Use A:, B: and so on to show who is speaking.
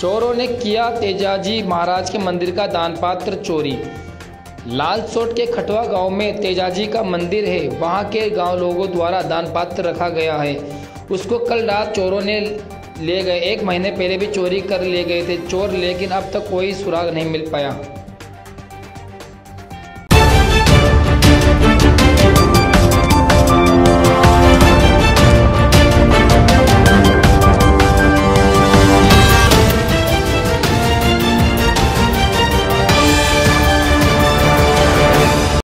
A: चोरों ने किया तेजाजी। महाराज के मंदिर का दान पात्र चोरी। लालसोट के खटवा गाँव में तेजाजी का मंदिर है। वहाँ के गाँव लोगों द्वारा दान पात्र रखा गया है। उसको कल रात चोरों ने ले गए। एक महीने पहले भी चोरी कर ले गए थे। चोर लेकिन अब तक कोई सुराग नहीं मिल पाया।